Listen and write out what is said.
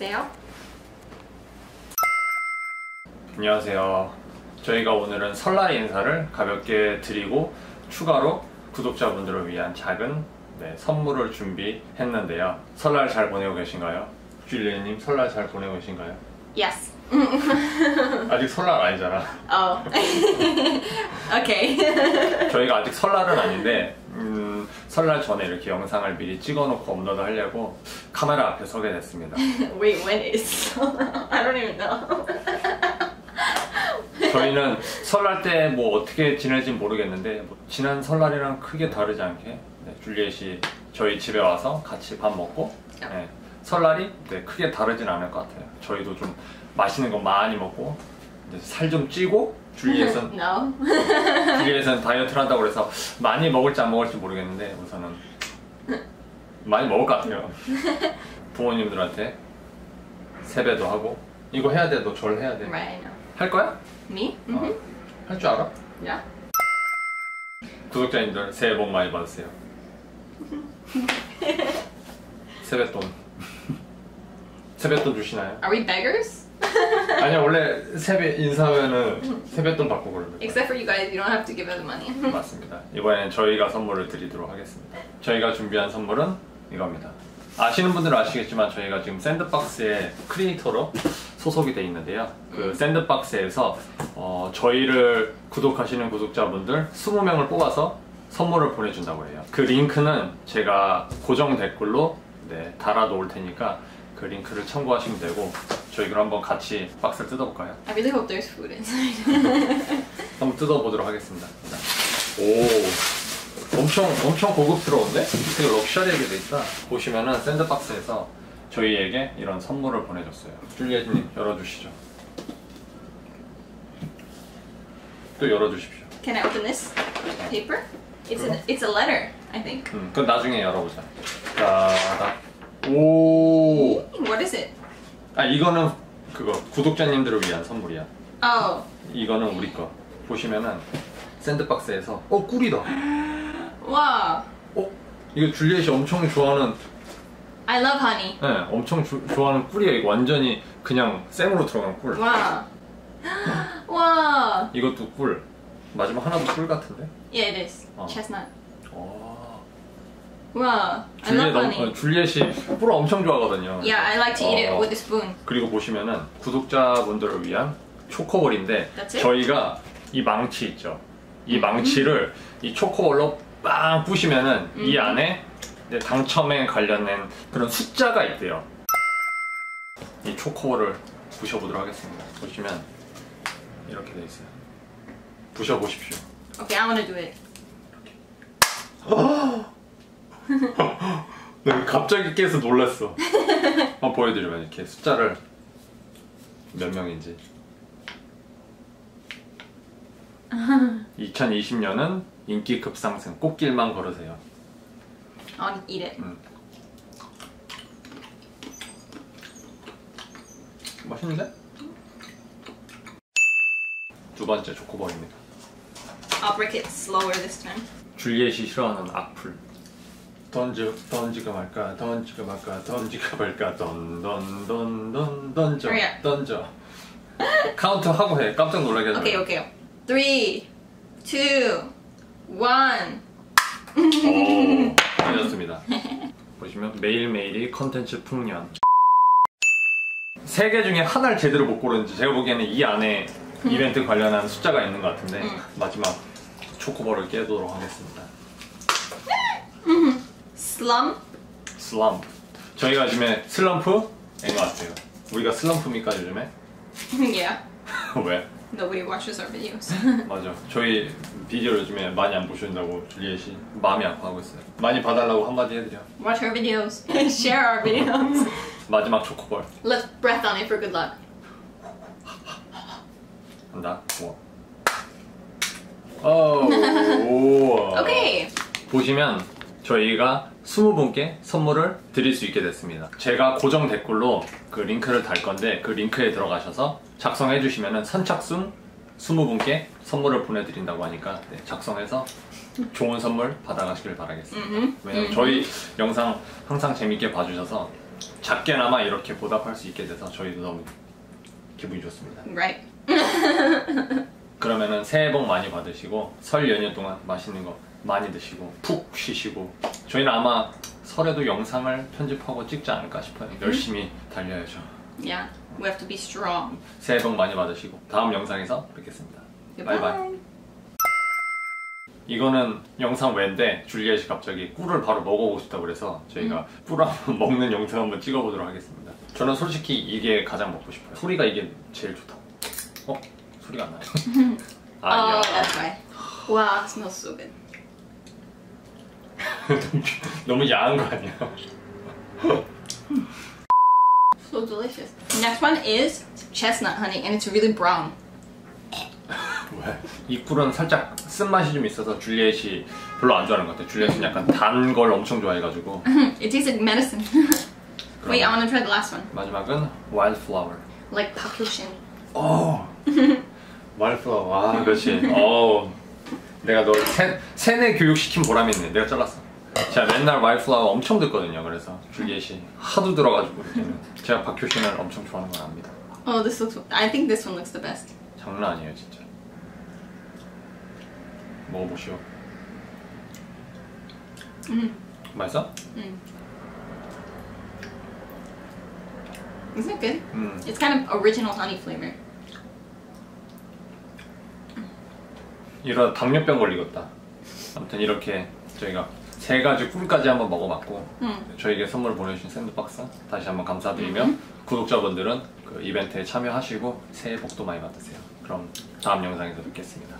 세요. 안녕하세요. 저희가 오늘은 설날 인사를 가볍게 드리고 추가로 구독자분들을 위한 작은 네, 선물을 준비했는데요. 설날 잘 보내고 계신가요? 줄리님 설날 잘 보내고 계신가요? Yes. 아직 설날 아니잖아. Oh. okay. 저희가 아직 설날은 아닌데 음, 설날 전에 이렇게 영상을 미리 찍어놓고 업로드 하려고 카메라 앞에 서게 됐습니다. Wait, when is? I don't even know. 저희는 설날 때 뭐 어떻게 지낼지 모르겠는데 뭐 지난 설날이랑 크게 다르지 않게 네, 줄리엣이 저희 집에 와서 같이 밥 먹고 네, 설날이 네, 크게 다르진 않을 것 같아요. 저희도 좀 맛있는 거 많이 먹고 살 좀 찌고 줄리엣은 no. 줄리엣은 다이어트를 한다고 그래서 많이 먹을지 안 먹을지 모르겠는데 우선은 많이 먹을 것 같아요. 부모님들한테 세배도 하고 이거 해야 돼, 너 절 해야 돼. Right. 할 거야? Me? 어, Mhm. 할줄 알아? Yeah. 구독자님들 새해 복 많이 받으세요. 세뱃돈. 세뱃돈 주시나요? Are we beggars? 아니요 원래 세배 인사하면은 세뱃돈 받고 그러는 거예요. Except for you guys, you don't have to give us money. 맞습니다. 이번엔 저희가 선물을 드리도록 하겠습니다. 저희가 준비한 선물은 이겁니다. 아시는 분들은 아시겠지만 저희가 지금 샌드박스의 크리에이터로 소속이 돼 있는데요. 그 샌드박스에서 어, 저희를 구독하시는 구독자분들 20명을 뽑아서 선물을 보내준다고 해요. 그 링크는 제가 고정 댓글로 네, 달아 놓을 테니까 그 링크를 참고하시면 되고 저희 그럼 한번 같이 박스를 뜯어볼까요? I really hope there's food inside. 한번 뜯어보도록 하겠습니다. 오, 엄청 엄청 고급스러운데? 되게 럭셔리하게 돼 있다. 보시면은 샌드박스에서 저희에게 이런 선물을 보내줬어요. 줄리엣님 열어주시죠. 또 열어주십시오. Can I open this paper? It's a, it's a letter, I think. 음, 그건 나중에 열어보자. 자, 오, What is it? 아 이거는 그거 구독자님들을 위한 선물이야. Oh. 이거는 우리 거. 보시면은 샌드박스에서 어 꿀이다. Wow. 어 이거 줄리엣이 엄청 좋아하는 I love honey. 네, 엄청 주- 좋아하는 꿀이에요. 이거 완전히 그냥 생으로 들어간 꿀. Wow. wow. 이것도 꿀. 마지막 하나도 꿀 같은데? Yeah, it is. Oh. Chestnut. 와. Wow. I 줄리엣. 어, 줄리엣이 꿀을 엄청 좋아하거든요. Yeah, I like to eat it 어. with a spoon. 그리고 보시면은 구독자분들을 위한 초코볼인데? 저희가 이 망치 있죠. 이 망치를 이 초코볼로 빵 부시면은 이 음. 안에 당첨에 관련된 그런 숫자가 있대요. 이 초코볼을 부셔보도록 하겠습니다. 보시면 이렇게 돼 있어요. 부셔보십시오. Okay, I want to do it. 네, 갑자기 깨서 놀랐어. 한번 보여드려봐요. 이렇게 숫자를 몇 명인지. 2020년은 인기 급상승. 꽃길만 걸으세요. Eat it. 음. 맛있는데? 두 번째 초코볼입니다. I'll break it slower this time. 줄리엣이 싫어하는 악플. 던져 던질까 말까 던질까 말까 던질까 말까 던던던던 던져 Hurry. 던져 카운트 하고 해 깜짝 놀라게 하잖아 Okay, okay. Three, two, one. 오 틀렸습니다 보시면 매일매일이 컨텐츠 풍년 세 개 중에 하나를 제대로 못 고르는지 제가 보기에는 이 안에 이벤트 관련한 숫자가 있는 것 같은데 음. 마지막 초코볼을 깨도록 하겠습니다 Slump. 슬럼프 저희가 요즘에 슬럼프인 것 같아요 우리가 슬럼프입니까 요즘에? yeah. 왜? Nobody watches our videos. 맞아 저희 비디오 요즘에 많이 안 보신다고 줄리엣이 마음이 아파하고 있어요 많이 봐달라고 한마디 해드려 Watch our videos. Share our videos. 마지막 초코볼 Let's breath on it for good luck. 한다 우와 오 Okay. 보시면 저희가 20분께 선물을 드릴 수 있게 됐습니다. 제가 고정 댓글로 그 링크를 달 건데 그 링크에 들어가셔서 작성해 주시면 선착순 20분께 선물을 보내드린다고 하니까 네, 작성해서 좋은 선물 받아가시길 바라겠습니다. 음흠. 왜냐면 음흠. 저희 영상 항상 재밌게 봐주셔서 작게나마 이렇게 보답할 수 있게 돼서 저희도 너무 기분이 좋습니다. Right. 그러면은 새해 복 많이 받으시고 설 연휴 동안 맛있는 거 많이 드시고 푹 쉬시고 저희는 아마 설에도 영상을 편집하고 찍지 않을까 싶어요. 열심히 달려야죠. Yeah. We have to be strong. 새해 복 많이 받으시고 다음 영상에서 뵙겠습니다. 바이바이. 이거는 영상 외인데 줄리엣이 갑자기 꿀을 바로 먹어보고 싶다고 그래서 저희가 꿀 한번 먹는 영상 한번 찍어보도록 하겠습니다. 저는 솔직히 이게 가장 먹고 싶어요. 소리가 이게 제일 좋다. 어? 소리가 안 나요. 아, oh, 야. that's why. Wow, it smells so good. 너무 야한 거 아니야? So delicious. Next one is chestnut honey, and it's really brown. 왜? 이 꿀은 살짝 쓴맛이 좀 있어서 줄리엣이 별로 안 좋아하는 것 같아요. 줄리엣은 약간 단 걸 엄청 좋아해가지고 it tastes like medicine. Wait, I want to try the last one. 마지막은 와일드플라워. Like pakushin. 어. 와, 그렇지. 어. 내가 너 세, 세뇌 교육 시킨 보람이 있네. 내가 잘랐어. 제가 맨날 와일드플라워 엄청 듣거든요. 그래서 줄리엣이 하도 들어가지고 이제는 제가 박효신을 엄청 좋아하는 건 압니다. Oh, this looks. I think this one looks the best. 장난 아니에요, 진짜. 먹어보시오. 음. 맛있어? Isn't it good? 음. It's kind of original honey flavor. 이런 당뇨병 걸리겠다. 아무튼 이렇게 저희가 세 가지 꿀까지 한번 먹어봤고 음. 저에게 선물 보내주신 샌드박스 다시 한번 감사드리며 구독자분들은 그 이벤트에 참여하시고 새해 복도 많이 받으세요. 그럼 다음 영상에서 뵙겠습니다.